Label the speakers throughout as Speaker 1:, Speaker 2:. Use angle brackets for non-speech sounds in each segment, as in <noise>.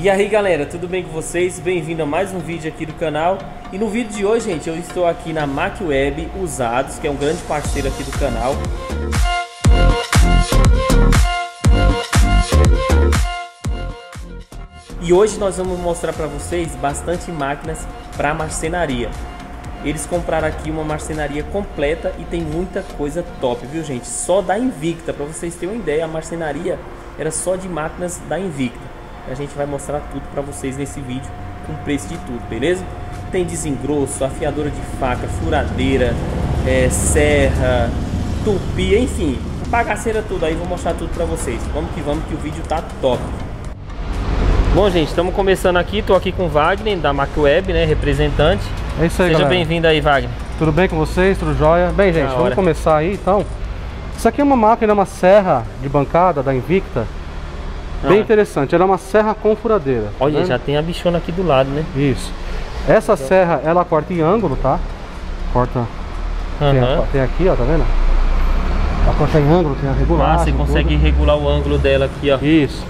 Speaker 1: E aí galera, tudo bem com vocês? Bem-vindo a mais um vídeo aqui do canal E no vídeo de hoje, gente, eu estou aqui na MacWeb Usados, que é um grande parceiro aqui do canal E hoje nós vamos mostrar para vocês bastante máquinas para marcenaria eles compraram aqui uma marcenaria completa e tem muita coisa top, viu gente? Só da Invicta, para vocês terem uma ideia, a marcenaria era só de máquinas da Invicta. A gente vai mostrar tudo para vocês nesse vídeo com preço de tudo, beleza? Tem desengrosso, afiadora de faca, furadeira, é, serra, tupi, enfim, bagaceira tudo aí, vou mostrar tudo para vocês. Vamos que vamos que o vídeo tá top. Bom, gente, estamos começando aqui, tô aqui com o Wagner da MacWeb, né, representante.
Speaker 2: É isso aí,
Speaker 1: Seja bem-vindo aí, Wagner.
Speaker 2: Tudo bem com vocês? Tudo jóia? Bem, gente, vamos começar aí, então. Isso aqui é uma máquina, uma serra de bancada da Invicta, Bem ah. interessante, ela é uma serra com furadeira.
Speaker 1: Olha, tá já tem a bichona aqui do lado, né?
Speaker 2: Isso. Essa então. serra, ela corta em ângulo, tá? Corta... Uhum. Tem, tem, aqui, ó, tá vendo? Ela corta em ângulo, tem a regulagem. Ah,
Speaker 1: você consegue tudo. regular o ângulo dela aqui, ó.
Speaker 2: Isso.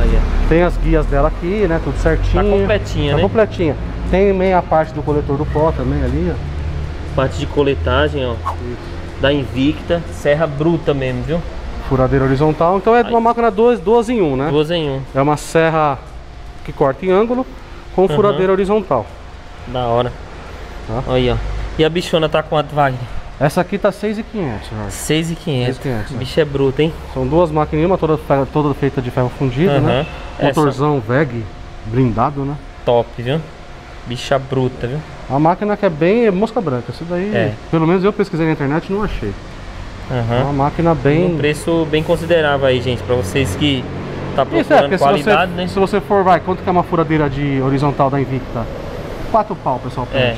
Speaker 2: Aí, tem as guias dela aqui, né? Tudo certinho.
Speaker 1: Tá completinha,
Speaker 2: tá
Speaker 1: né?
Speaker 2: completinha. Tem meia parte do coletor do pó também ali, ó.
Speaker 1: Parte de coletagem, ó. Isso. Da Invicta, serra bruta mesmo, viu?
Speaker 2: Furadeira horizontal. Então é uma máquina duas, duas em um, né?
Speaker 1: Duas em um.
Speaker 2: É uma serra que corta em ângulo com furadeira uhum. horizontal.
Speaker 1: Da hora. Tá? Aí, ó. E a bichona tá quanto, Wagner?
Speaker 2: Essa aqui tá 6,500,
Speaker 1: 6,500. 6,500. Bicho é bruto, hein?
Speaker 2: São duas máquinas, uma toda, toda feita de ferro fundido, uhum. né? Motorzão Essa... VEG blindado, né?
Speaker 1: Top, viu? Bicha bruta, viu?
Speaker 2: A máquina que é bem mosca branca. Isso daí, é. pelo menos eu pesquisei na internet e não achei.
Speaker 1: Uhum.
Speaker 2: Uma máquina bem...
Speaker 1: Um preço bem considerável aí, gente, para vocês que tá procurando Isso, é, qualidade,
Speaker 2: se
Speaker 1: você,
Speaker 2: né? Se você for, vai, quanto que é uma furadeira de horizontal da Invicta? Quatro pau, pessoal pede. É.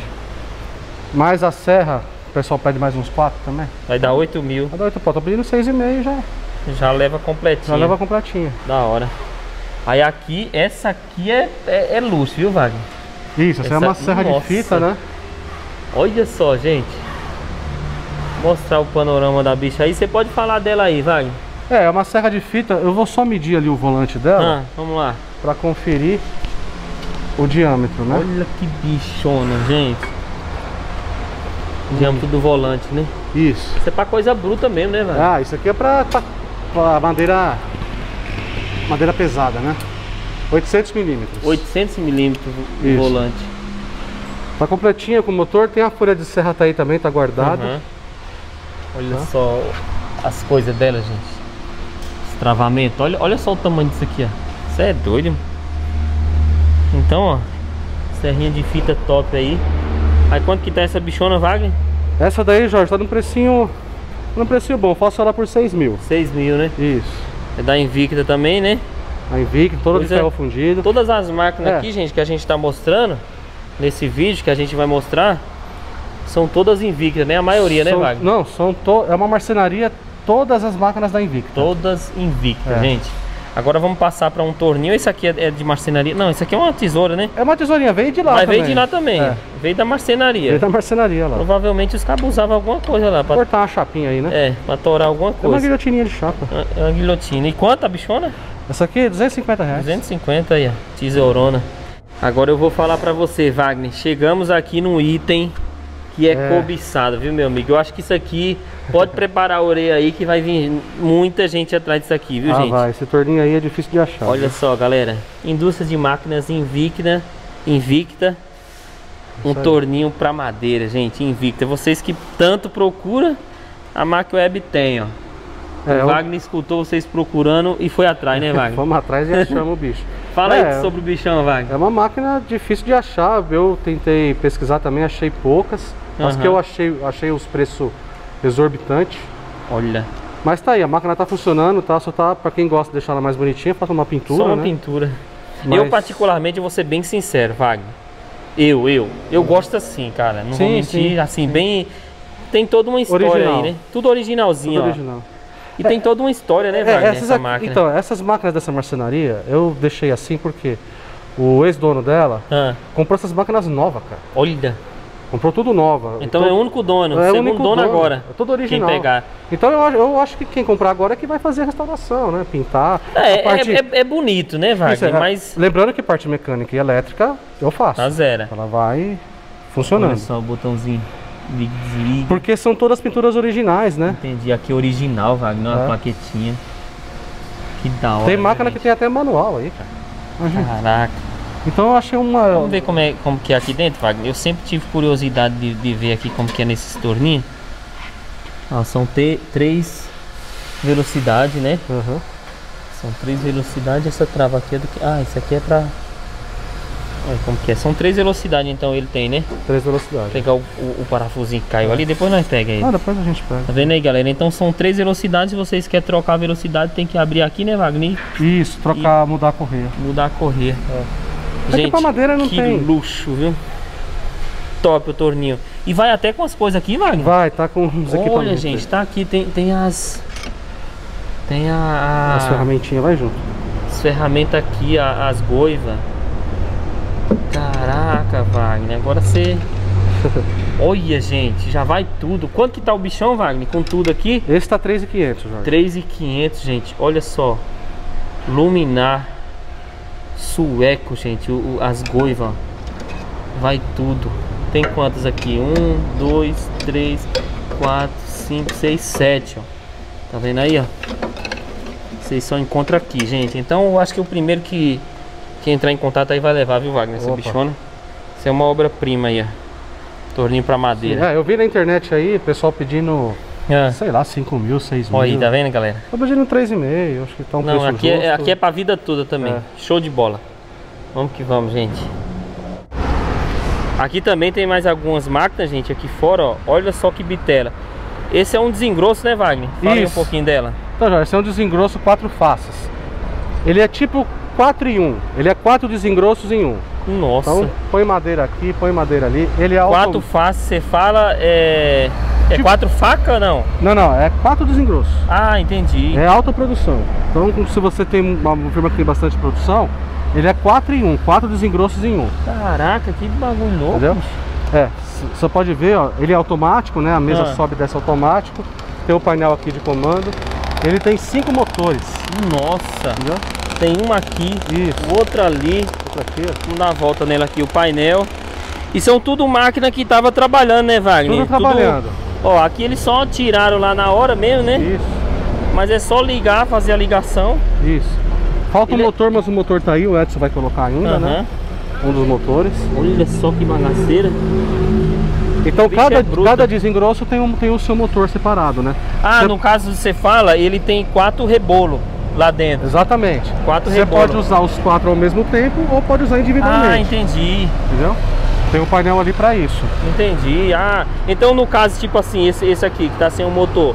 Speaker 2: Mais a serra, o pessoal pede mais uns quatro também.
Speaker 1: Vai dar 8 mil.
Speaker 2: Vai dar 8 pau, tô pedindo 6,5 já.
Speaker 1: Já leva completinho.
Speaker 2: Já leva completinho.
Speaker 1: Da hora. Aí aqui, essa aqui é, é, é luxo, viu, Wagner?
Speaker 2: Isso, essa, essa é uma serra nossa. de fita, né?
Speaker 1: Olha só, gente mostrar o panorama da bicha aí. Você pode falar dela aí, Wagner?
Speaker 2: É, é uma serra de fita. Eu vou só medir ali o volante dela.
Speaker 1: Ah, vamos lá.
Speaker 2: Pra conferir o diâmetro, né?
Speaker 1: Olha que bichona, gente. O diâmetro do volante, né?
Speaker 2: Isso.
Speaker 1: Isso é pra coisa bruta mesmo, né, velho?
Speaker 2: Ah, isso aqui é pra, pra, pra madeira madeira pesada, né? 800 milímetros.
Speaker 1: 800 milímetros o volante.
Speaker 2: Tá completinha com o motor, tem a folha de serra tá aí também, tá guardada. Uhum.
Speaker 1: Olha tá? só as coisas dela, gente. Esse travamento. Olha, olha só o tamanho disso aqui, ó. Isso é doido. Então, ó. Serrinha de fita top aí. Aí quanto que tá essa bichona, Wagner?
Speaker 2: Essa daí, Jorge, tá num precinho... Num precinho bom. Faço ela por 6 mil.
Speaker 1: 6 mil, né?
Speaker 2: Isso.
Speaker 1: É da Invicta também, né?
Speaker 2: A Invicta, toda pois de é. ferro fundido.
Speaker 1: Todas as máquinas é. aqui, gente, que a gente tá mostrando nesse vídeo que a gente vai mostrar são todas Invicta, né? A maioria, né,
Speaker 2: são,
Speaker 1: né, Wagner?
Speaker 2: Não, são to... é uma marcenaria, todas as máquinas da Invicta.
Speaker 1: Todas Invicta, é. gente. Agora vamos passar para um torninho. Esse aqui é, é de marcenaria. Não, esse aqui é uma tesoura, né?
Speaker 2: É uma tesourinha, veio de lá
Speaker 1: Mas
Speaker 2: também.
Speaker 1: veio de lá também. É. Veio da marcenaria.
Speaker 2: Veio da marcenaria lá.
Speaker 1: Provavelmente os cabos usavam alguma coisa lá.
Speaker 2: Pra cortar uma chapinha aí, né?
Speaker 1: É, pra torar alguma coisa. É
Speaker 2: uma guilhotininha de chapa.
Speaker 1: É uma guilhotina. E quanto a bichona?
Speaker 2: Essa aqui é 250 reais.
Speaker 1: 250 aí. Tesourona. Agora eu vou falar pra você, Wagner. Chegamos aqui num item que é, é, cobiçado, viu, meu amigo? Eu acho que isso aqui pode <laughs> preparar a orelha aí que vai vir muita gente atrás disso aqui, viu,
Speaker 2: ah,
Speaker 1: gente?
Speaker 2: vai. Esse torninho aí é difícil de achar.
Speaker 1: Olha viu? só, galera. Indústria de máquinas Invicta, Invicta. Um torninho para madeira, gente, Invicta. Vocês que tanto procuram, a Web tem, ó. É, o Wagner escutou vocês procurando e foi atrás, né, <laughs> Wagner?
Speaker 2: Vamos atrás e achamos o bicho.
Speaker 1: Fala é, aí sobre o bichão, Wagner.
Speaker 2: É uma máquina difícil de achar. Eu tentei pesquisar também, achei poucas. Mas uhum. que eu achei, achei os preços exorbitantes.
Speaker 1: Olha.
Speaker 2: Mas tá aí, a máquina tá funcionando, tá? Só tá, pra quem gosta de deixar ela mais bonitinha, faça uma pintura, Só
Speaker 1: uma
Speaker 2: né?
Speaker 1: pintura. Mas... Eu particularmente vou ser bem sincero, Wagner. Eu, eu. Eu gosto assim, cara. Não sim, vou mentir, sim, assim, sim. bem... Tem toda uma história Original. aí, né? Tudo originalzinho, Tudo original. E é, tem toda uma história, né, é, Wagner,
Speaker 2: essas essa máquina. Então, essas máquinas dessa marcenaria, eu deixei assim porque o ex-dono dela ah. comprou essas máquinas novas, cara.
Speaker 1: Olha.
Speaker 2: Comprou tudo nova.
Speaker 1: Então, então é o único dono, é o único dono, dono agora.
Speaker 2: É tudo original.
Speaker 1: Quem pegar.
Speaker 2: Então eu, eu acho que quem comprar agora é que vai fazer a restauração, né? Pintar.
Speaker 1: É, parte... é, é, é, bonito, né, Wagner? É,
Speaker 2: mas... Lembrando que parte mecânica e elétrica eu faço.
Speaker 1: Tá zero.
Speaker 2: Ela vai funcionando. Olha
Speaker 1: só o botãozinho.
Speaker 2: Desliga. Porque são todas pinturas originais, né?
Speaker 1: Entendi. Aqui é original, Wagner, uma é. plaquetinha. Que da hora.
Speaker 2: Tem máquina gente. que tem até manual aí, cara.
Speaker 1: Caraca.
Speaker 2: Então eu achei uma.
Speaker 1: Vamos ver como é, como que é aqui dentro, Wagner. Eu sempre tive curiosidade de, de ver aqui como que é nesses torninhos. Ah, são T, três velocidades, né?
Speaker 2: Uhum.
Speaker 1: São três velocidades. Essa trava aqui é do que. Ah, isso aqui é pra Olha como que é. São três velocidades então ele tem, né?
Speaker 2: Três velocidades.
Speaker 1: Pegar o, o, o, parafusinho que caiu ali, depois nós pega ele.
Speaker 2: Ah, depois a gente pega.
Speaker 1: Tá vendo aí, galera? Então são três velocidades. Se vocês querem trocar a velocidade, tem que abrir aqui, né, Wagner?
Speaker 2: Isso, trocar, e mudar a correia.
Speaker 1: Mudar a correia.
Speaker 2: É. Gente, pra madeira não
Speaker 1: que
Speaker 2: tem.
Speaker 1: luxo, viu? Top o torninho. E vai até com as coisas aqui, Wagner?
Speaker 2: Vai, tá com os
Speaker 1: Olha, gente, tá aqui, tem, tem as... Tem a...
Speaker 2: As ferramentinhas, vai junto.
Speaker 1: As ferramentas aqui, a, as goivas. Caraca, Wagner, agora você... <laughs> Olha, gente, já vai tudo. Quanto que tá o bichão, Wagner, com tudo aqui?
Speaker 2: Esse tá 3.500, Jorge.
Speaker 1: 3.500, gente. Olha só. Luminar. Sueco, gente. O, as goivas. Vai tudo. Tem quantas aqui? Um, dois, três, quatro, cinco, seis, sete, ó. Tá vendo aí, ó? Vocês só encontram aqui, gente. Então, eu acho que o primeiro que quem entrar em contato aí vai levar, viu, Wagner? Essa bichona. Isso é uma obra-prima aí, ó. Torninho pra madeira.
Speaker 2: É, eu vi na internet aí, pessoal pedindo, é. sei lá, 5 mil, 6 mil.
Speaker 1: Olha aí, tá vendo, galera?
Speaker 2: Tô pedindo 3,5, acho que tá um
Speaker 1: Não, aqui é, aqui é pra vida toda também. É. Show de bola. Vamos que vamos, gente. Aqui também tem mais algumas máquinas, gente, aqui fora, ó. Olha só que bitela. Esse é um desengrosso, né, Wagner? Fala aí um pouquinho dela.
Speaker 2: Então, já, esse é um desengrosso quatro faces. Ele é tipo 4 em 1. Ele é quatro desengrossos em um.
Speaker 1: Nossa. Então
Speaker 2: põe madeira aqui, põe madeira ali. Ele é
Speaker 1: Quatro faces, você fala, é. É tipo... quatro facas ou não?
Speaker 2: Não, não, é quatro desengrossos.
Speaker 1: Ah, entendi.
Speaker 2: É alta produção. Então, se você tem uma firma que tem bastante produção, ele é 4 em 1, 4 desengrossos em um.
Speaker 1: Caraca, que bagulho louco. Entendeu?
Speaker 2: É, você pode ver, ó, ele é automático, né? A mesa ah. sobe e desce automático. Tem o painel aqui de comando. Ele tem cinco motores.
Speaker 1: Nossa! Entendeu? Tem uma aqui, Isso. outra ali. Outra aqui, ó. Vamos dar uma volta nela aqui, o painel. E são tudo máquina que tava trabalhando, né, Wagner?
Speaker 2: Tudo trabalhando. Tudo...
Speaker 1: Ó, aqui eles só tiraram lá na hora mesmo, né?
Speaker 2: Isso.
Speaker 1: Mas é só ligar, fazer a ligação.
Speaker 2: Isso. Falta o um é- motor, mas o motor tá aí, o Edson vai colocar ainda, né? Um dos motores.
Speaker 1: Olha só que bagaceira.
Speaker 2: Então cada, é cada desengrosso tem, um, tem o seu motor separado, né?
Speaker 1: Ah, você... no caso você fala, ele tem quatro rebolo lá dentro.
Speaker 2: Exatamente.
Speaker 1: Quatro
Speaker 2: Você rebolo. pode usar os quatro ao mesmo tempo ou pode usar individualmente.
Speaker 1: Ah, entendi.
Speaker 2: Entendeu? Tem um painel ali para isso.
Speaker 1: Entendi. Ah, então no caso, tipo assim, esse, esse aqui que tá sem o motor,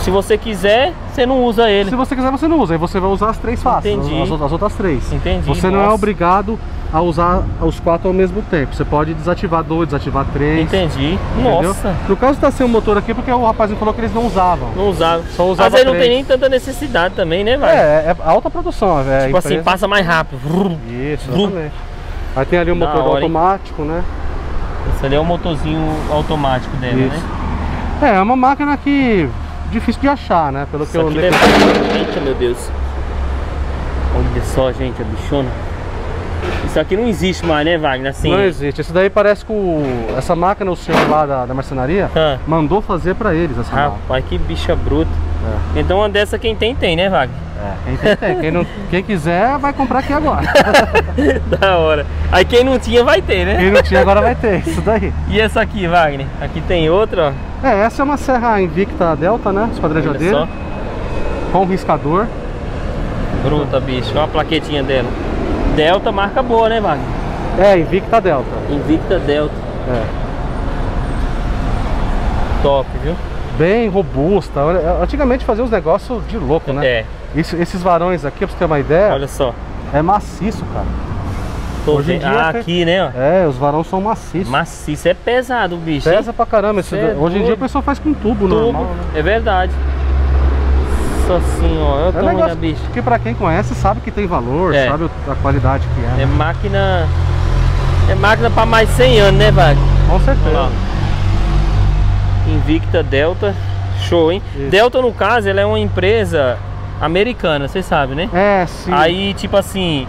Speaker 1: se você quiser, você não usa ele.
Speaker 2: Se você quiser, você não usa. Aí você vai usar as três faces.
Speaker 1: Entendi.
Speaker 2: As, as outras três.
Speaker 1: Entendi.
Speaker 2: Você Nossa. não é obrigado a usar os quatro ao mesmo tempo. Você pode desativar dois, desativar três.
Speaker 1: Entendi. Entendeu? Nossa.
Speaker 2: No caso tá sem o motor aqui porque o rapazinho falou que eles não usavam.
Speaker 1: Não usavam. Só usavam Mas aí não tem nem tanta necessidade também, né, velho?
Speaker 2: É, é alta produção, velho.
Speaker 1: Tipo assim, passa mais rápido.
Speaker 2: Isso, exatamente. Aí tem ali o motor hora, automático, hein? né?
Speaker 1: Esse ali é o motorzinho automático dela, Isso. né?
Speaker 2: É, é uma máquina que difícil de achar, né? Pelo Isso que eu
Speaker 1: lembro. Eita, meu Deus. Olha só, gente, a bichona. Isso aqui não existe mais, né, Wagner? Assim...
Speaker 2: Não existe. Isso daí parece que o... essa máquina, o senhor lá da, da marcenaria, ah. mandou fazer pra eles essa
Speaker 1: Rapaz, máquina. que bicha bruta. É. Então uma dessa quem tem, tem, né, Wagner?
Speaker 2: É, quem tem, tem. Quem, não, quem quiser, vai comprar aqui agora. <laughs>
Speaker 1: da hora. Aí quem não tinha, vai ter, né?
Speaker 2: Quem não tinha, agora vai ter. Isso daí.
Speaker 1: E essa aqui, Wagner? Aqui tem outra,
Speaker 2: ó. É, essa é uma serra Invicta Delta, né? Esquadrejadeira. Com riscador.
Speaker 1: Bruta, bicho. Olha a plaquetinha dela. Delta, marca boa, né, Wagner?
Speaker 2: É, Invicta Delta.
Speaker 1: Invicta Delta.
Speaker 2: É.
Speaker 1: Top, viu?
Speaker 2: Bem robusta. Antigamente fazia uns negócios de louco, né?
Speaker 1: É.
Speaker 2: Isso, esses varões aqui, pra você ter uma ideia.
Speaker 1: Olha só.
Speaker 2: É maciço, cara.
Speaker 1: Tô Hoje em dia, ah, aqui, né?
Speaker 2: É, os varões são maciços.
Speaker 1: Maciço, é pesado, bicho.
Speaker 2: Pesa hein? pra caramba. Esse... É Hoje em dia o pessoal faz com tubo, tubo. normal. Né?
Speaker 1: É verdade. Nossa senhora, olha o é tamanho da bicha.
Speaker 2: Porque pra quem conhece sabe que tem valor, é. sabe a qualidade que é.
Speaker 1: É máquina. É máquina pra mais 100 anos, né, velho?
Speaker 2: Com certeza.
Speaker 1: Invicta Delta, show, hein? Isso. Delta, no caso, ela é uma empresa americana, você sabe, né?
Speaker 2: É, sim.
Speaker 1: Aí, tipo assim,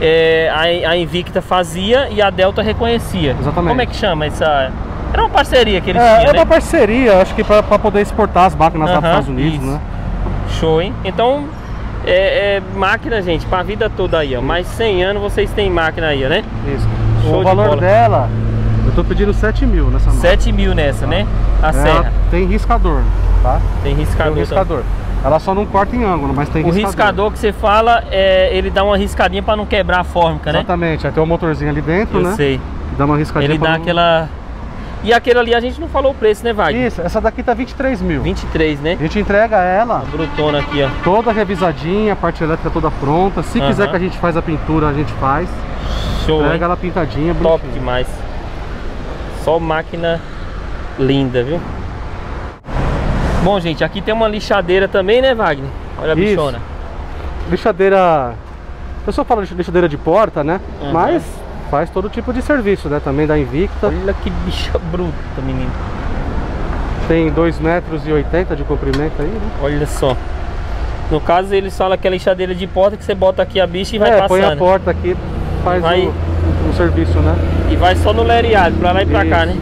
Speaker 1: é, a, a, Invicta fazia e a Delta reconhecia.
Speaker 2: Exatamente.
Speaker 1: Como é que chama essa... Era uma parceria que eles
Speaker 2: é,
Speaker 1: tinham, É
Speaker 2: né? uma parceria, acho que para poder exportar as máquinas uh -huh, lá para os Estados Unidos, isso. né?
Speaker 1: Show, hein? Então, é, é máquina, gente, para a vida toda aí, ó. Mais 100 anos vocês têm máquina aí, né?
Speaker 2: Isso. Show o valor dela, eu tô pedindo 7 mil nessa máquina.
Speaker 1: 7 mil nessa, tá? né? A
Speaker 2: Ela
Speaker 1: serra.
Speaker 2: Tem riscador, tá?
Speaker 1: Tem riscador. Tem
Speaker 2: riscador. Ela só não corta em ângulo, mas tem
Speaker 1: o riscador. O riscador que você fala, é, ele dá uma riscadinha para não quebrar a fórmica,
Speaker 2: né? Exatamente, aí tem um motorzinho ali dentro,
Speaker 1: eu
Speaker 2: né?
Speaker 1: Eu sei.
Speaker 2: Dá uma riscadinha
Speaker 1: Ele dá
Speaker 2: não...
Speaker 1: aquela... E aquele ali a gente não falou o preço, né, Wagner?
Speaker 2: Isso, essa daqui tá 23 mil.
Speaker 1: 23, né?
Speaker 2: A gente entrega ela.
Speaker 1: A brutona aqui, ó.
Speaker 2: Toda revisadinha, a parte elétrica toda pronta. Se uh -huh. quiser que a gente faz a pintura, a gente faz.
Speaker 1: Show,
Speaker 2: Entrega
Speaker 1: hein?
Speaker 2: ela pintadinha,
Speaker 1: Top bonitinha. demais. Só máquina linda, viu? Bom, gente, aqui tem uma lixadeira também, né, Wagner? Olha a Isso. bichona.
Speaker 2: Lixadeira... Eu só falo de lixadeira de porta, né? Uhum. Mas faz todo tipo de serviço, né? Também da Invicta.
Speaker 1: Olha que bicha bruta, menino.
Speaker 2: Tem 2,80 metros e 80 de comprimento aí, né?
Speaker 1: Olha só. No caso, eles falam aquela lixadeira de porta que você bota aqui a bicha e vai
Speaker 2: é,
Speaker 1: passando.
Speaker 2: põe a porta aqui, faz vai... o, o, serviço, né?
Speaker 1: E vai só no leriado, pra lá e pra Isso. cá, né?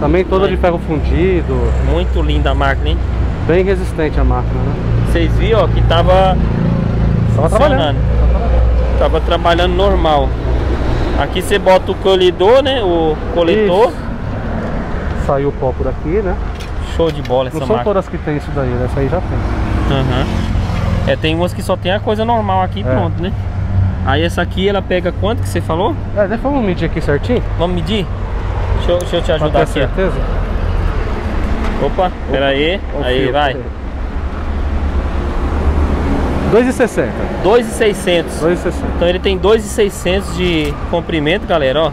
Speaker 2: Também toda de ferro fundido.
Speaker 1: Muito linda a máquina, hein?
Speaker 2: Bem resistente a máquina, né?
Speaker 1: Vocês viram, ó, que tava...
Speaker 2: Tava trabalhando.
Speaker 1: Tava trabalhando normal. Aqui você bota o colidor, né? O coletor. Isso.
Speaker 2: Saiu o pó por aqui, né?
Speaker 1: Show de bola essa
Speaker 2: Não
Speaker 1: são
Speaker 2: máquina. todas que tem isso daí, né? Essa aí já tem.
Speaker 1: Uhum. É, tem umas que só tem a coisa normal aqui e é. pronto, né? Aí essa aqui, ela pega quanto que você falou?
Speaker 2: É, deixa eu medir aqui certinho.
Speaker 1: Vamos medir? Deixa eu, deixa eu te ajudar aqui.
Speaker 2: certeza?
Speaker 1: Opa, Opa, pera aí. Aí, fio, vai.
Speaker 2: 2,60
Speaker 1: 2,600 2,600 Então ele tem 2,600 de comprimento, galera, ó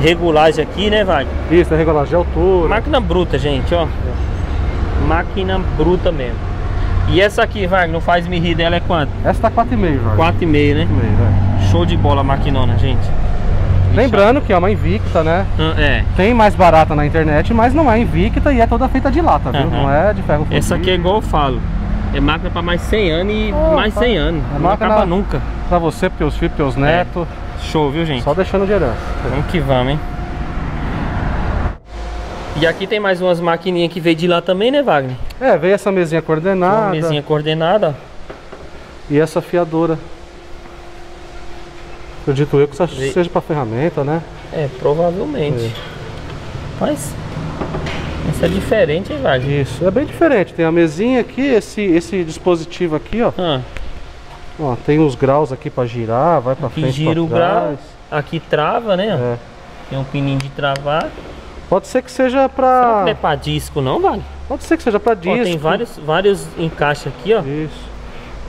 Speaker 1: Regulagem aqui, né, Wagner?
Speaker 2: Isso, é regulagem de altura
Speaker 1: Máquina bruta, gente, ó é. Máquina bruta mesmo E essa aqui, Wagner, não faz me rir dela é quanto?
Speaker 2: Essa tá 4,5,
Speaker 1: Wagner 4,5, né? 4,5, é. Show de bola a maquinona, gente
Speaker 2: Lembrando que é uma Invicta, né?
Speaker 1: É.
Speaker 2: Tem mais barata na internet, mas não é Invicta e é toda feita de lata, viu? Não é de ferro fundido.
Speaker 1: Essa aqui é igual eu falo. É máquina para mais 100 anos e Opa. mais 100 anos. É não acaba nunca.
Speaker 2: Para você, para teus filhos, teus netos.
Speaker 1: É. Show, viu, gente?
Speaker 2: Só deixando de herança.
Speaker 1: Vamos que vamos, hein? E aqui tem mais umas maquininhas que veio de lá também, né, Wagner?
Speaker 2: É, veio essa mesinha coordenada. Uma
Speaker 1: mesinha coordenada.
Speaker 2: E essa fiadora. Acredito eu que seja para ferramenta, né?
Speaker 1: É, provavelmente. É. Mas isso é diferente, hein, Wagner?
Speaker 2: Isso, é bem diferente. Tem a mesinha aqui, esse, esse dispositivo aqui, ó. Ah. Ó, tem os graus aqui para girar, vai para frente, gira
Speaker 1: o grau, aqui trava, né? É. Tem um pininho de travar.
Speaker 2: Pode ser que seja para
Speaker 1: não é para disco não, Wagner?
Speaker 2: Pode ser que seja para disco. Ó,
Speaker 1: tem vários, vários encaixes aqui, ó.
Speaker 2: Isso.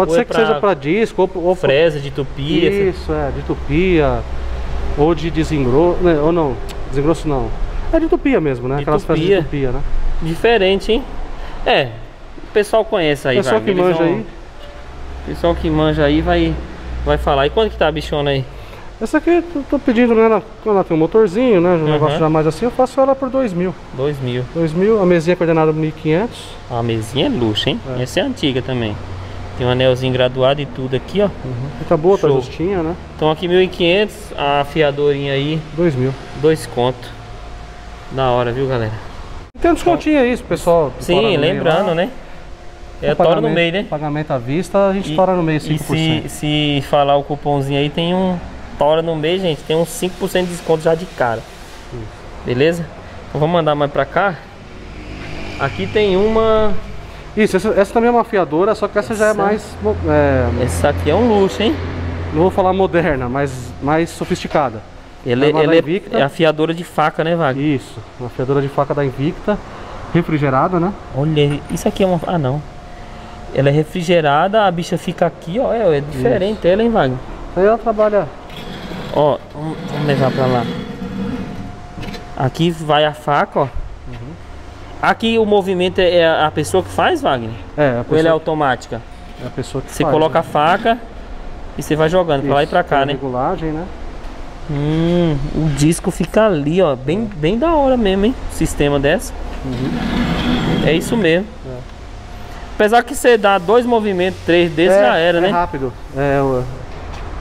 Speaker 2: Pode ou ser é que seja para disco ou, ou
Speaker 1: fresa de tupia.
Speaker 2: Isso, é, de tupia ou de desengrosso, né? ou não, desengrosso não. É de tupia mesmo, né?
Speaker 1: De
Speaker 2: Aquelas
Speaker 1: tupia.
Speaker 2: de tupia, né?
Speaker 1: Diferente, hein? É, o pessoal conhece aí,
Speaker 2: pessoal que manja vão... aí.
Speaker 1: O pessoal que manja aí vai, vai falar. E quanto que tá a bichona aí?
Speaker 2: Essa aqui eu tô pedindo, né? Ela, ela tem um motorzinho, né? Um uhum. negócio já mais assim, eu faço ela por 2 mil.
Speaker 1: 2 mil.
Speaker 2: 2 mil, a mesinha coordenada 1.500.
Speaker 1: A mesinha é luxo, hein? É. Essa é antiga também. Tem um anelzinho graduado e tudo aqui, ó.
Speaker 2: Uhum. Tá boa, tá Show. tá justinha, né?
Speaker 1: Então aqui 1.500, a fiadorinha aí.
Speaker 2: 2 mil.
Speaker 1: 2 conto. Da hora, viu, galera?
Speaker 2: Tem um descontinho aí, pessoal.
Speaker 1: Sim, lembrando, né? É, tora no meio, né?
Speaker 2: Pagamento à vista, a gente e, tora no meio 5%.
Speaker 1: E se, se falar o cupomzinho aí, tem um tora no meio, gente, tem uns 5% de desconto já de cara. Isso. Beleza? Então vamos mandar mais pra cá. Aqui tem uma...
Speaker 2: Isso, essa, essa também é uma fiadora, só que essa, essa... já é mais... É...
Speaker 1: Essa aqui é um luxo, hein?
Speaker 2: Não vou falar moderna, mas mais sofisticada.
Speaker 1: Ele, ele é, é afiadora de faca, né, Wagner?
Speaker 2: Isso, uma afiadora de faca da Invicta, refrigerada, né?
Speaker 1: Olha, isso aqui é uma... Ah, não. Ela é refrigerada, a bicha fica aqui, ó, é, é diferente isso. ela, hein, Wagner?
Speaker 2: Aí ela trabalha...
Speaker 1: Ó, vamos levar pra lá. Aqui vai a faca, ó. Aqui o movimento é, a pessoa que faz, Wagner?
Speaker 2: É, a pessoa...
Speaker 1: Ou ele é automática?
Speaker 2: É a pessoa que
Speaker 1: você
Speaker 2: faz.
Speaker 1: Você coloca né? a faca e você vai jogando Isso, pra lá e pra cá, né?
Speaker 2: regulagem, né?
Speaker 1: Hum, o disco fica ali, ó. Bem, bem da hora mesmo, hein? Sistema dessa. Uhum. É isso mesmo. É. Apesar que você dá dois movimentos, três desses é, já era,
Speaker 2: é
Speaker 1: né?
Speaker 2: rápido. É,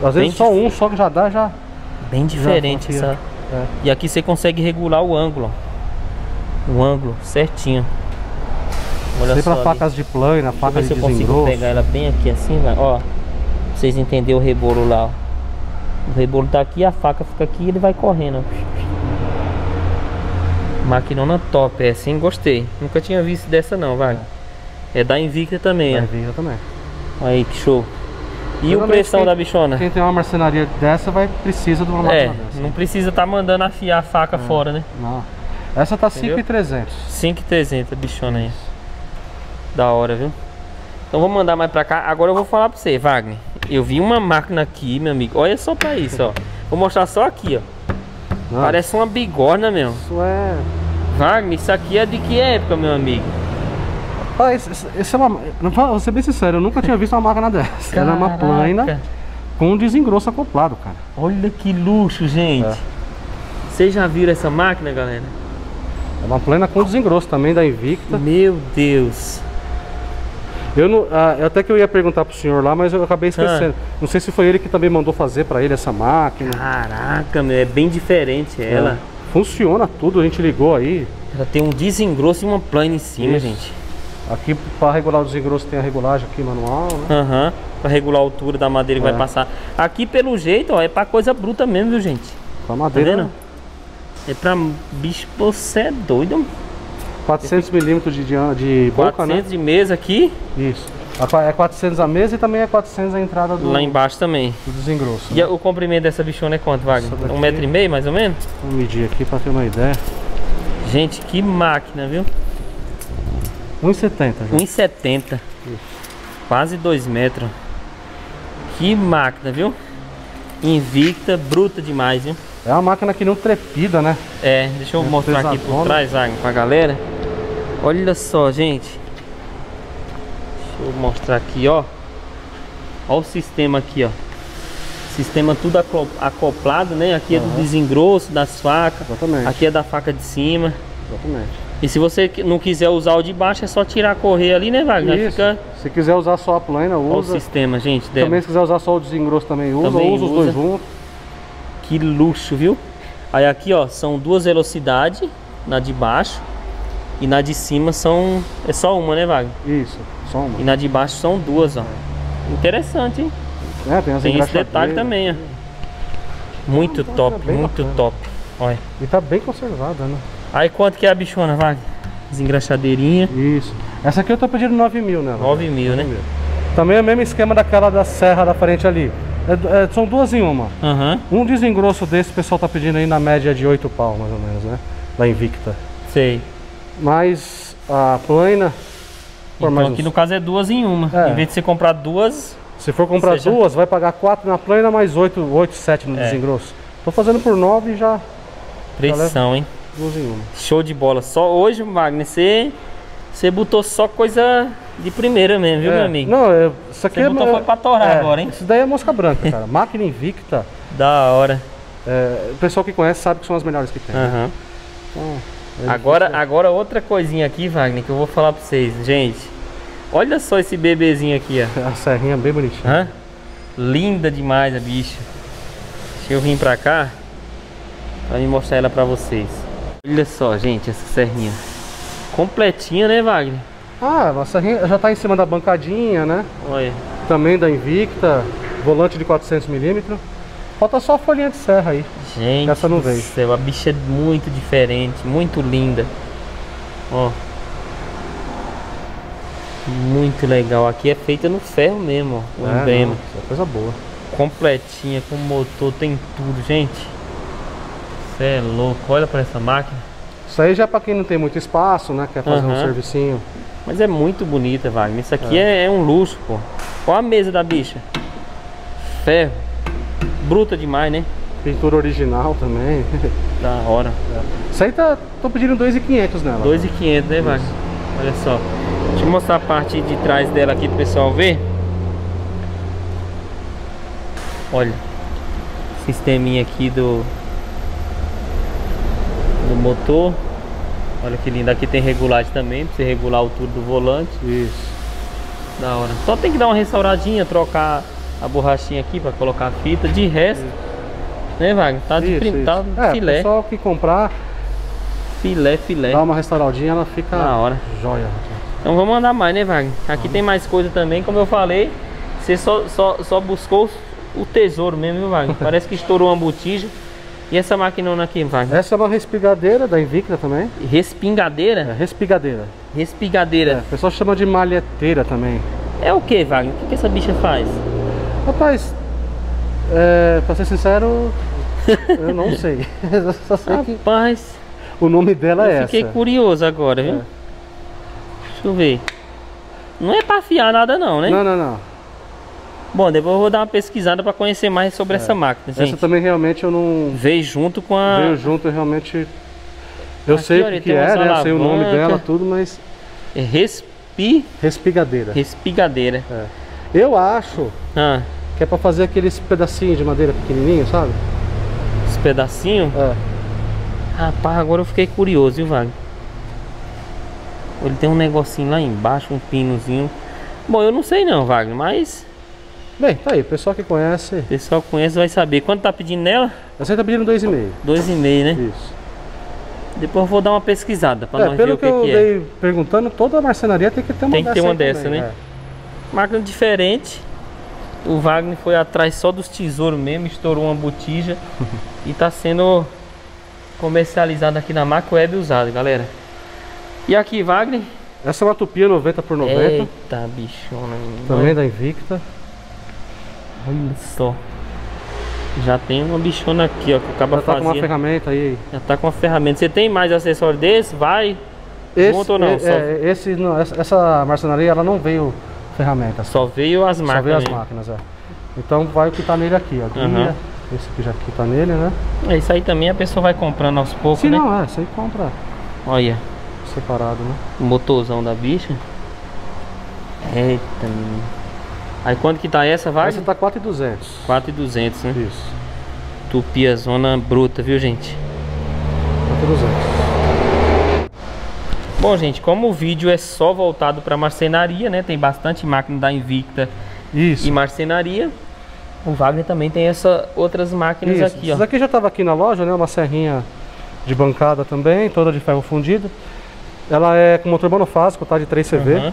Speaker 2: às vezes bem só um, só que já dá, já.
Speaker 1: Bem diferente já essa. É. E aqui você consegue regular o ângulo. O ângulo certinho.
Speaker 2: Olha Sempre só. facas de plana, faca de se eu consigo
Speaker 1: pegar ela bem aqui assim, vai. Ó. Pra vocês entenderem o rebolo lá, ó. O rebolo tá aqui, a faca fica aqui e ele vai correndo. Maquinona top, é sim, gostei. Nunca tinha visto dessa não, vai. É da Invicta também,
Speaker 2: da Invicta também.
Speaker 1: Aí, que show. E o pressão da bichona?
Speaker 2: Quem tem uma marcenaria dessa vai precisa de uma máquina
Speaker 1: é, dessa. Não precisa estar tá mandando afiar a faca é, fora, né?
Speaker 2: Não. Essa tá 5,300.
Speaker 1: 5,300 bichona aí. Da hora, viu? Então vou mandar mais pra cá. Agora eu vou falar pra você, Wagner. Eu vi uma máquina aqui, meu amigo. Olha só pra isso, ó. Vou mostrar só aqui, ó. Nossa. Parece uma bigorna, meu.
Speaker 2: Isso é...
Speaker 1: Wagner, isso aqui é de que época, meu amigo?
Speaker 2: Rapaz, esse é uma. Vou ser bem sincero, eu nunca tinha visto uma máquina <laughs> dessa. Caraca. Ela é uma plana com desengrosso acoplado, cara.
Speaker 1: Olha que luxo, gente. É. Vocês já viram essa máquina, galera?
Speaker 2: É uma plana com desengrosso também da Invicta.
Speaker 1: Meu Deus.
Speaker 2: Eu não, ah, até que eu ia perguntar pro senhor lá, mas eu acabei esquecendo. Ah. Não sei se foi ele que também mandou fazer para ele essa máquina.
Speaker 1: Caraca, meu, é bem diferente ela. É.
Speaker 2: Funciona tudo, a gente ligou aí.
Speaker 1: Ela tem um desengrosso e uma plana em cima, Isso. gente.
Speaker 2: Aqui para regular o desengrosso tem a regulagem aqui manual, né?
Speaker 1: Aham, uhum, para regular a altura da madeira que é. vai passar. Aqui pelo jeito, ó, é para coisa bruta mesmo, viu, gente?
Speaker 2: Pra madeira. Tá vendo?
Speaker 1: É pra bicho, você é doido.
Speaker 2: 400 milímetros de, de
Speaker 1: boca, 400 né? de mesa aqui.
Speaker 2: Isso. É 400 a mesa e também é 400 a entrada do...
Speaker 1: Lá embaixo também.
Speaker 2: Do desengrosso.
Speaker 1: E né? o comprimento dessa bichona é quanto, Wagner? Daqui... Um metro e meio, mais ou menos?
Speaker 2: Vou medir aqui para ter uma ideia.
Speaker 1: Gente, que máquina, viu?
Speaker 2: 1,70.
Speaker 1: 1,70. Quase 2 metros. Que máquina, viu? Invicta, bruta demais, viu?
Speaker 2: É uma máquina que não trepida, né?
Speaker 1: É, deixa eu é mostrar aqui por trás, Wagner, pra galera. Olha só, gente. Deixa eu mostrar aqui, ó. Olha o sistema aqui, ó. Sistema tudo acoplado, né? Aqui uhum. é do desengrosso das facas.
Speaker 2: Exatamente.
Speaker 1: Aqui é da faca de cima.
Speaker 2: Exatamente.
Speaker 1: E se você não quiser usar o de baixo, é só tirar a correia ali, né, Wagner?
Speaker 2: Isso. Fica... Se quiser usar só a plana, usa. Olha o
Speaker 1: sistema, gente.
Speaker 2: Também se quiser usar só o desengrosso, também usa. Também usa, usa os dois juntos.
Speaker 1: Que luxo, viu? Aí aqui, ó, são duas velocidades. Na de baixo e na de cima são... É só uma, né, Wagner?
Speaker 2: Isso, só uma.
Speaker 1: E na de baixo são duas, ó. Interessante, hein?
Speaker 2: É, tem,
Speaker 1: tem esse detalhe também, ó. Muito top, muito bacana. top. Olha.
Speaker 2: E tá bem conservada, né?
Speaker 1: Aí quanto que é a bichona, Wagner? Desengraxadeirinha.
Speaker 2: Isso. Essa aqui eu tô pedindo 9 mil, né?
Speaker 1: 9 mil, 9 né? Mil.
Speaker 2: Também é o mesmo esquema daquela da serra da frente ali. É, é, são duas em uma.
Speaker 1: Uhum.
Speaker 2: Um desengrosso desse o pessoal tá pedindo aí na média de 8 pau, mais ou menos, né? Da Invicta.
Speaker 1: Sei.
Speaker 2: Mas a plana.
Speaker 1: Então aqui uns... no caso é duas em uma. É. Em vez de você comprar duas.
Speaker 2: Se for comprar seja... duas, vai pagar 4 na plana mais 8, 8 7 no é. desengrosso. Tô fazendo por 9 e já.
Speaker 1: Pressão,
Speaker 2: já
Speaker 1: hein?
Speaker 2: Duas em uma.
Speaker 1: Show de bola. Só hoje, Wagner, você. Você botou só coisa de primeira mesmo, viu, é. meu amigo?
Speaker 2: Não, eu, isso aqui
Speaker 1: Você é, botou foi pra torar é, agora, hein?
Speaker 2: Isso daí é mosca branca, cara. Máquina invicta.
Speaker 1: Da hora.
Speaker 2: É, o pessoal que conhece sabe que são as melhores que tem.
Speaker 1: Uhum. Né? Então, agora, agora outra coisinha aqui, Wagner, que eu vou falar pra vocês. Gente, olha só esse bebezinho aqui, ó.
Speaker 2: A serrinha bem bonitinha. Hã?
Speaker 1: Linda demais a bicha. Deixa eu vir pra cá pra me mostrar ela pra vocês. Olha só, gente, essa serrinha. Completinha, né, Wagner?
Speaker 2: Ah, a serrinha já tá em cima da bancadinha, né?
Speaker 1: Olha.
Speaker 2: Também da Invicta, volante de 400mm. Falta só a folhinha de serra aí.
Speaker 1: Gente, essa não veio. Céu, a bicha é muito diferente, muito linda. Ó. Muito legal. Aqui é feita no ferro mesmo, ó. O é, emblema.
Speaker 2: Não, é coisa boa.
Speaker 1: Completinha, com motor, tem tudo, gente. Você é louco, olha para essa máquina.
Speaker 2: Isso aí já é para quem não tem muito espaço, né? Quer fazer uhum. um servicinho.
Speaker 1: Mas é muito bonita, Wagner. Isso aqui é. É, é um luxo, pô. Olha a mesa da bicha. Ferro. Bruta demais, né?
Speaker 2: Pintura original também. <laughs>
Speaker 1: Da hora.
Speaker 2: É. Isso aí tá. tô pedindo 2,500 nela.
Speaker 1: 2,500, né, Wagner? Olha só. Deixa eu mostrar a parte de trás dela aqui pro pessoal ver. Olha. sisteminha aqui do do motor. Olha que lindo, aqui tem regulagem também, pra você regular a altura do volante.
Speaker 2: Isso.
Speaker 1: Da hora. Só tem que dar uma restauradinha, trocar a borrachinha aqui para colocar a fita. De resto, isso. né, Wagner? Tá de
Speaker 2: isso,
Speaker 1: tá
Speaker 2: é,
Speaker 1: filé.
Speaker 2: Só que comprar
Speaker 1: filé, filé.
Speaker 2: Dá uma restauradinha, ela fica
Speaker 1: da hora.
Speaker 2: Joia.
Speaker 1: Então vamos andar mais, né, Wagner? Aqui tem mais coisa também, como eu falei. Você só, só, só buscou o tesouro mesmo, viu, Wagner? <laughs> Parece que estourou uma botija. E essa maquinona aqui, Wagner?
Speaker 2: Essa é uma respigadeira da Invicta também.
Speaker 1: Respingadeira?
Speaker 2: É, respigadeira.
Speaker 1: Respigadeira. É,
Speaker 2: o pessoal chama de malheteira também.
Speaker 1: É o que, Wagner? O que, que essa bicha faz?
Speaker 2: Rapaz, é, pra ser sincero, <laughs> eu não sei. Eu só sei
Speaker 1: Rapaz,
Speaker 2: que o nome dela é essa.
Speaker 1: Fiquei curioso agora, viu? É. Deixa eu ver. Não é pra afiar nada não, né?
Speaker 2: Não, não, não.
Speaker 1: Bom, depois eu vou dar uma pesquisada para conhecer mais sobre é. essa máquina, gente.
Speaker 2: Essa também realmente eu não...
Speaker 1: Veio junto com a...
Speaker 2: Veio junto realmente... Eu Aqui, sei o que, é, né? Sei o nome dela, tudo, mas...
Speaker 1: É Respi...
Speaker 2: Respigadeira.
Speaker 1: Respigadeira.
Speaker 2: É. Eu acho ah. que é para fazer aqueles pedacinhos de madeira pequenininho, sabe?
Speaker 1: Esse pedacinho?
Speaker 2: É.
Speaker 1: Rapaz, agora eu fiquei curioso, viu, Wagner? Ele tem um negocinho lá embaixo, um pinozinho. Bom, eu não sei não, Wagner, mas
Speaker 2: Bem, tá aí, o pessoal que conhece. O
Speaker 1: pessoal que conhece vai saber. Quanto tá pedindo nela?
Speaker 2: Você tá pedindo 2,5.
Speaker 1: 2,5, né?
Speaker 2: Isso.
Speaker 1: Depois eu vou dar uma pesquisada para
Speaker 2: é,
Speaker 1: nós ver o que,
Speaker 2: que eu
Speaker 1: que
Speaker 2: é. perguntando, toda marcenaria tem que ter uma
Speaker 1: tem que ter uma dessa,
Speaker 2: também,
Speaker 1: né? É. Máquina diferente. O Wagner foi atrás só dos tesouros mesmo, estourou uma botija <laughs> e tá sendo comercializado aqui na Mac Web usado, galera. E aqui, Wagner?
Speaker 2: Essa é uma tupia 90 por 90.
Speaker 1: Eita, bichona.
Speaker 2: Também da Invicta.
Speaker 1: Olha só. Já tem uma bichona aqui, ó, que acaba Já
Speaker 2: tá fazia. com uma ferramenta aí.
Speaker 1: Já tá com uma ferramenta. Você tem mais acessório desse? Vai.
Speaker 2: Esse, Monta ou não? É, só... é, esse, não, essa marcenaria ela não veio ferramenta.
Speaker 1: Só veio as máquinas. Só
Speaker 2: veio as máquinas, é. Então vai o que tá nele aqui, ó. Guia, uhum. Esse aqui já que tá nele, né?
Speaker 1: É, isso aí também a pessoa vai comprando aos poucos,
Speaker 2: Sim,
Speaker 1: né?
Speaker 2: não, é, isso aí compra.
Speaker 1: Olha.
Speaker 2: Separado, né?
Speaker 1: O motorzão da bicha. Eita, menino. Aí quanto que tá essa, vai?
Speaker 2: Essa tá 4,200.
Speaker 1: 4,200, né?
Speaker 2: Isso.
Speaker 1: Tupia zona bruta, viu, gente?
Speaker 2: 4,200.
Speaker 1: Bom, gente, como o vídeo é só voltado para marcenaria, né? Tem bastante máquina da Invicta
Speaker 2: Isso.
Speaker 1: e marcenaria. O Wagner também tem essas outras máquinas
Speaker 2: Isso.
Speaker 1: aqui, ó.
Speaker 2: Isso aqui já tava aqui na loja, né? Uma serrinha de bancada também, toda de ferro fundido. Ela é com motor monofásico, tá? De 3CV. Uhum.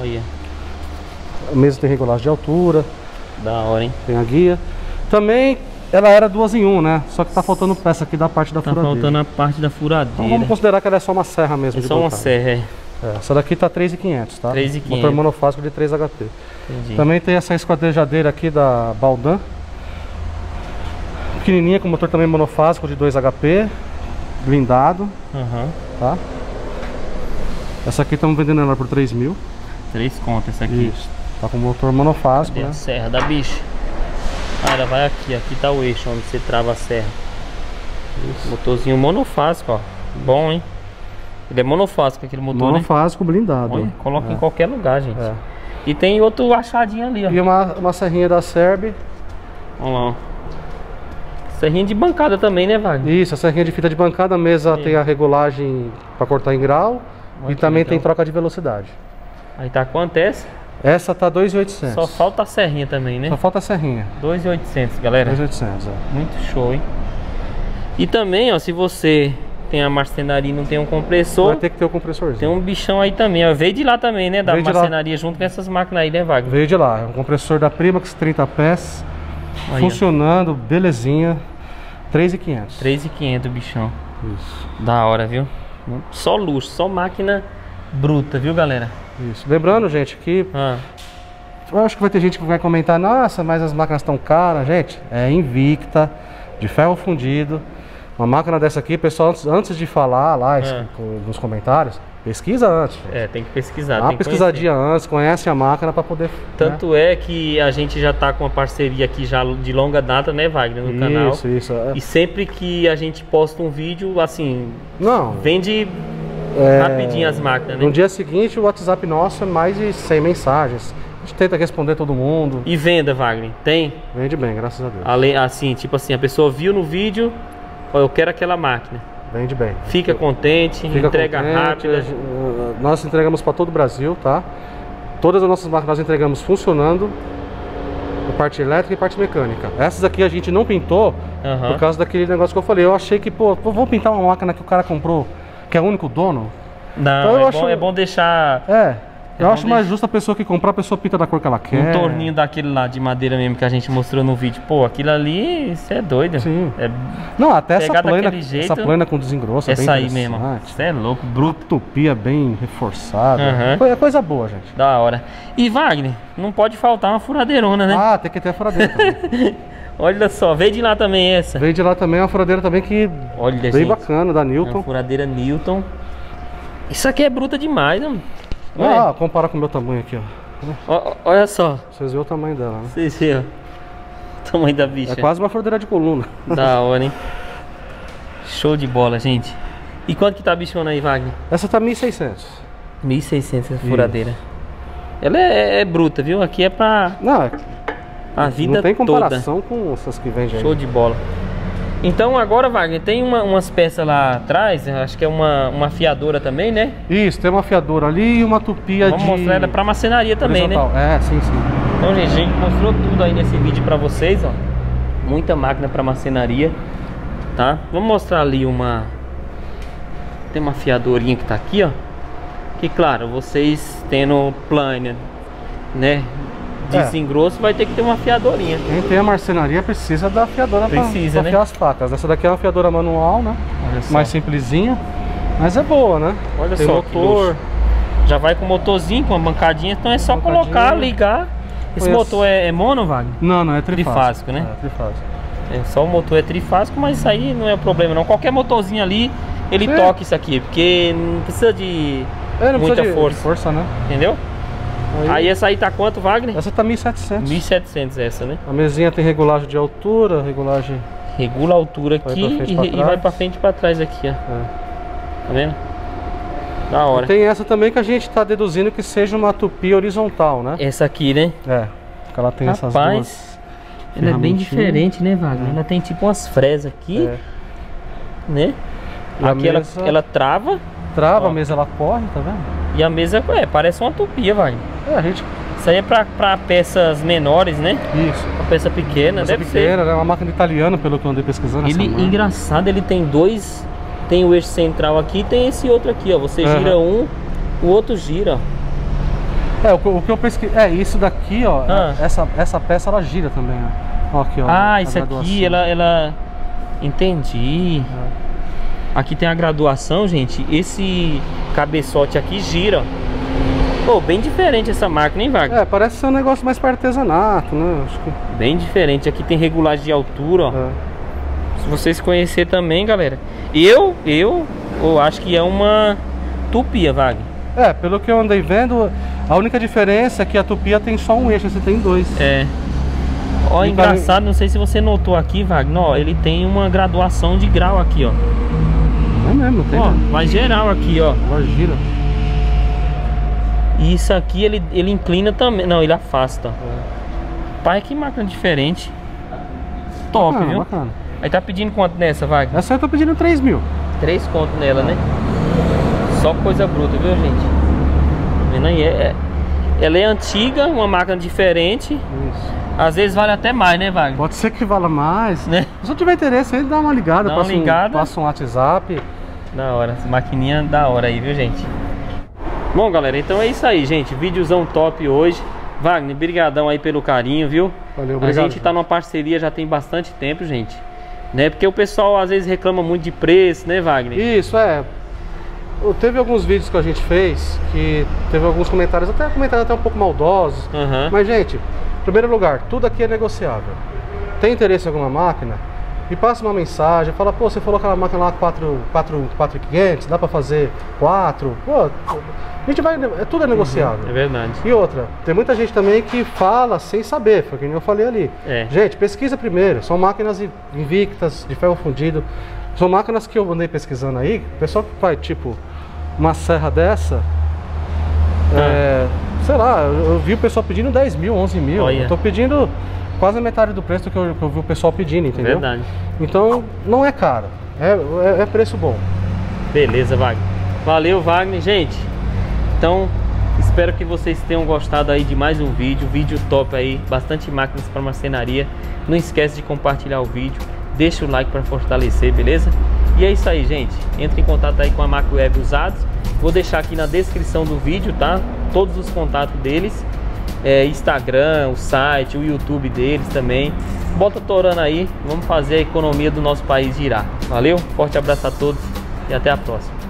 Speaker 1: Olha.
Speaker 2: A mesa tem regulagem de altura.
Speaker 1: Da hora, hein?
Speaker 2: Tem a guia. Também ela era duas em um, né? Só que tá faltando peça aqui da parte da
Speaker 1: tá
Speaker 2: furadeira.
Speaker 1: Tá faltando a parte da furadeira. Então
Speaker 2: vamos considerar que ela é só uma serra mesmo.
Speaker 1: É só uma serra, é.
Speaker 2: é. Essa daqui tá 3,500, tá?
Speaker 1: 3,500.
Speaker 2: Motor monofásico de 3 HP. Entendi. Também tem essa esquadrejadeira aqui da Baldan. Pequenininha com motor também monofásico de 2 HP. Blindado.
Speaker 1: Uhum.
Speaker 2: Tá? Essa aqui estamos vendendo ela por 3 mil.
Speaker 1: 3 contas essa aqui.
Speaker 2: Isso. Tá com motor monofásico, né?
Speaker 1: serra da bicha. Ah, ela vai aqui, aqui tá o eixo onde você trava a serra. Isso. Motorzinho monofásico, ó. Bom, hein? Ele é monofásico aquele motor,
Speaker 2: né? Monofásico
Speaker 1: né?
Speaker 2: blindado.
Speaker 1: Olha, coloca é. em qualquer lugar, gente. É. E tem outro achadinho ali, ó.
Speaker 2: E uma, uma serrinha da Serb.
Speaker 1: Vamos lá, ó. Serrinha de bancada também, né, Wagner?
Speaker 2: Isso, a serrinha de fita de bancada, a mesa tem a regulagem para cortar em grau. Aqui, e também então. tem troca de velocidade.
Speaker 1: Aí tá quanto essa?
Speaker 2: Essa tá 2.800.
Speaker 1: Só falta a serrinha também, né?
Speaker 2: Só falta a serrinha.
Speaker 1: 2.800, galera.
Speaker 2: 2.800, é.
Speaker 1: Muito show, hein? E também, ó, se você tem a marcenaria e não tem um compressor...
Speaker 2: Vai ter que ter o um compressorzinho.
Speaker 1: Tem um bichão aí também, ó. Veio de lá também, né? Da Veio marcenaria junto com essas máquinas aí, né, Wagner?
Speaker 2: Veio de lá. É um compressor da Primax 30 pés. Aí, funcionando, ó. belezinha. 3.500.
Speaker 1: 3.500 bichão.
Speaker 2: Isso.
Speaker 1: Da hora, viu? Só luxo, só máquina bruta, viu, galera?
Speaker 2: Isso. Lembrando, gente, que ah. eu acho que vai ter gente que vai comentar, nossa, mas as máquinas estão caras, gente. É invicta, de ferro fundido. Uma máquina dessa aqui, pessoal, antes, antes de falar lá ah. nos comentários, pesquisa antes. Gente.
Speaker 1: É, tem que pesquisar.
Speaker 2: Dá uma pesquisadinha antes, conhece a máquina para poder.
Speaker 1: Tanto né? é que a gente já tá com uma parceria aqui já de longa data, né, Wagner, no
Speaker 2: isso,
Speaker 1: canal.
Speaker 2: Isso, isso. É.
Speaker 1: E sempre que a gente posta um vídeo, assim,
Speaker 2: não
Speaker 1: vende é, rapidinho as máquinas, né?
Speaker 2: No dia seguinte, o WhatsApp nosso é mais de 100 mensagens. A gente tenta responder todo mundo.
Speaker 1: E venda, Wagner? Tem?
Speaker 2: Vende bem, graças a Deus.
Speaker 1: Além, assim, tipo assim, a pessoa viu no vídeo, eu quero aquela máquina.
Speaker 2: Vende bem.
Speaker 1: Fica contente, Fica entrega contente, rápida.
Speaker 2: Nós entregamos para todo o Brasil, tá? Todas as nossas máquinas nós entregamos funcionando. Parte elétrica e parte mecânica. Essas aqui a gente não pintou uhum. por causa daquele negócio que eu falei. Eu achei que, pô, vou pintar uma máquina que o cara comprou, que é o único dono.
Speaker 1: Não, então, é, acho... bom, é bom deixar.
Speaker 2: É. Eu acho mais justo a pessoa que comprar, a pessoa pinta da cor que ela quer.
Speaker 1: Um torninho daquele lá de madeira mesmo que a gente mostrou no vídeo. Pô, aquilo ali, isso é doido.
Speaker 2: Sim.
Speaker 1: É
Speaker 2: não, até essa plana, jeito, essa plana com desengrosso
Speaker 1: essa é bem aí mesmo. Isso é louco, bruto.
Speaker 2: Tupia bem reforçada. Uhum. É coisa boa, gente.
Speaker 1: Da hora. E Wagner, não pode faltar uma furadeirona, né?
Speaker 2: Ah, tem que ter a furadeira também. <laughs>
Speaker 1: Olha só, veio de lá também essa.
Speaker 2: Veio de lá também uma furadeira também que Olha, bem gente, bacana, da Newton. Uma
Speaker 1: furadeira Newton. Isso aqui é bruta demais, né?
Speaker 2: Ah, é? compara com o meu tamanho aqui,
Speaker 1: ó. olha só.
Speaker 2: Vocês viram o tamanho dela, né?
Speaker 1: Vocês viram. O tamanho da bicha.
Speaker 2: É quase uma furadeira de coluna.
Speaker 1: Da <laughs> hora, hein? Show de bola, gente. E quanto que tá a bichona aí, Wagner?
Speaker 2: Essa tá 1.600.
Speaker 1: 1.600 essa furadeira. Ela é, é, bruta, viu? Aqui é pra...
Speaker 2: Não, é...
Speaker 1: A vida
Speaker 2: Não tem comparação toda. com essas que aí.
Speaker 1: Show de bola. Então agora, Wagner, tem uma, umas peças lá atrás, acho que é uma, uma fiadora também, né?
Speaker 2: Isso, tem uma fiadora ali e uma tupia
Speaker 1: Vamos
Speaker 2: de...
Speaker 1: Vamos mostrar ela pra marcenaria também, né?
Speaker 2: É, sim, sim.
Speaker 1: Então, gente, a gente mostrou tudo aí nesse vídeo pra vocês, ó. Muita máquina pra marcenaria, tá? Vamos mostrar ali uma... Tem uma fiadorinha que tá aqui, ó. Que, claro, vocês tendo plane, né? Desengrosso, é. vai ter que ter uma fiadorinha.
Speaker 2: Quem tem a marcenaria precisa da fiadora
Speaker 1: precisa,
Speaker 2: pra, pra né? as facas. Essa daqui é uma fiadora manual, né? Mais simplesinha, mas é boa, né?
Speaker 1: Olha tem só, motor. Já vai com motorzinho, com uma bancadinha, então é só colocar, ligar. Esse motor é, é, mono, Wagner?
Speaker 2: Não, não, é trifásico. Trifásico,
Speaker 1: né?
Speaker 2: É, trifásico.
Speaker 1: É, só o motor é trifásico, mas isso aí não é problema não. Qualquer motorzinho ali, ele toca isso aqui, porque não precisa de é, não muita precisa força.
Speaker 2: De força, né?
Speaker 1: Entendeu? Aí, aí, essa aí tá quanto, Wagner?
Speaker 2: Essa tá 1.700.
Speaker 1: 1.700 essa, né?
Speaker 2: A mesinha tem regulagem de altura, regulagem...
Speaker 1: Regula a altura aqui e, e, vai pra frente e pra trás aqui, ó. É. Tá vendo? Da hora.
Speaker 2: E tem essa também que a gente tá deduzindo que seja uma tupi horizontal, né?
Speaker 1: Essa aqui, né?
Speaker 2: É. Porque ela tem Rapaz, essas duas...
Speaker 1: Ela é bem diferente, né, Wagner? É. Ela tem tipo umas fresas aqui, é. né? E aqui mesa... ela, ela trava.
Speaker 2: Trava, ó. a mesa ela corre, tá vendo?
Speaker 1: E a mesa, é, parece uma tupia, Wagner.
Speaker 2: É, a gente...
Speaker 1: Isso aí é pra, pra peças menores, né?
Speaker 2: Isso.
Speaker 1: Pra peça pequena, peça deve
Speaker 2: pequena,
Speaker 1: ser.
Speaker 2: É uma máquina italiana, pelo que eu andei pesquisando.
Speaker 1: Ele, engraçado, ele tem dois... Tem o eixo central aqui e tem esse outro aqui, ó. Você uhum. gira um, o outro gira,
Speaker 2: É, o, o que eu pesquisei... É, isso daqui, ó. Ah. Essa, essa peça, ela gira também, ó. ó aqui, ó.
Speaker 1: Ah, isso aqui, ela... ela... Entendi. É. Aqui tem a graduação, gente. Esse cabeçote aqui gira, ó. Pô, bem diferente essa máquina, hein, Wagner?
Speaker 2: É, parece ser um negócio mais para artesanato, né? Acho que...
Speaker 1: Bem diferente. Aqui tem regulagem de altura, ó. É. Se vocês conhecer também, galera. Eu, eu, eu acho que é uma tupia, Wagner.
Speaker 2: É, pelo que eu andei vendo, a única diferença é que a tupia tem só um eixo, você tem dois.
Speaker 1: É. Ó, e engraçado, não sei se você notou aqui, Wagner, ó, ele tem uma graduação de grau aqui, ó.
Speaker 2: É mesmo, tem.
Speaker 1: Ó, vai geral aqui, ó.
Speaker 2: Gira.
Speaker 1: E isso aqui ele, ele inclina também. Não, ele afasta. É. Pai, que máquina diferente. Top, bacana, viu? Bacana. Aí tá pedindo quanto nessa, Wagner?
Speaker 2: Essa eu tô pedindo 3 mil.
Speaker 1: 3 conto nela, né? Só coisa bruta, viu, gente? Tá? É, é, ela é antiga, uma máquina diferente. Isso. Às vezes vale até mais, né, Wagner?
Speaker 2: Pode ser que vala mais. Né? Se eu tiver interesse, aí dá uma ligada.
Speaker 1: Dá uma passa ligada.
Speaker 2: Um, passa um WhatsApp.
Speaker 1: Da hora, maquininha da hora aí, viu, gente? Bom, galera, então é isso aí, gente. Vídeozão top hoje. Wagner, brigadão aí pelo carinho, viu?
Speaker 2: Valeu, obrigado.
Speaker 1: A gente tá numa parceria já tem bastante tempo, gente. Né? Porque o pessoal às vezes reclama muito de preço, né, Wagner?
Speaker 2: Isso, é. Teve alguns vídeos que a gente fez que teve alguns comentários, até comentários até um pouco maldosos.
Speaker 1: Uhum.
Speaker 2: Mas, gente, em primeiro lugar, tudo aqui é negociável. Tem interesse em alguma máquina? Me passa uma mensagem, fala, pô, você falou aquela máquina lá 4, 4, 4,500, dá pra fazer 4, pô, a gente vai, é tudo é negociável.
Speaker 1: Uhum, é verdade.
Speaker 2: E outra, tem muita gente também que fala sem saber, foi que eu falei ali.
Speaker 1: É.
Speaker 2: Gente, pesquisa primeiro, são máquinas invictas, de ferro fundido, são máquinas que eu andei pesquisando aí, o pessoal que faz tipo uma serra dessa, ah. é, sei lá, eu vi o pessoal pedindo 10 mil, 11 mil.
Speaker 1: Olha.
Speaker 2: Eu tô pedindo quase a metade do preço que eu, que eu vi o pessoal pedindo, entendeu?
Speaker 1: Verdade.
Speaker 2: Então, não é caro. É, é, é preço bom.
Speaker 1: Beleza, Wagner. Valeu, Wagner. Gente, então espero que vocês tenham gostado aí de mais um vídeo. Vídeo top aí, bastante máquinas para marcenaria. Não esquece de compartilhar o vídeo. Deixa o like para fortalecer, beleza? E é isso aí, gente. Entre em contato aí com a Macro Web Usados. Vou deixar aqui na descrição do vídeo, tá? Todos os contatos deles. É, Instagram, o site, o YouTube deles também. Bota torando aí, vamos fazer a economia do nosso país girar. Valeu, forte abraço a todos e até a próxima.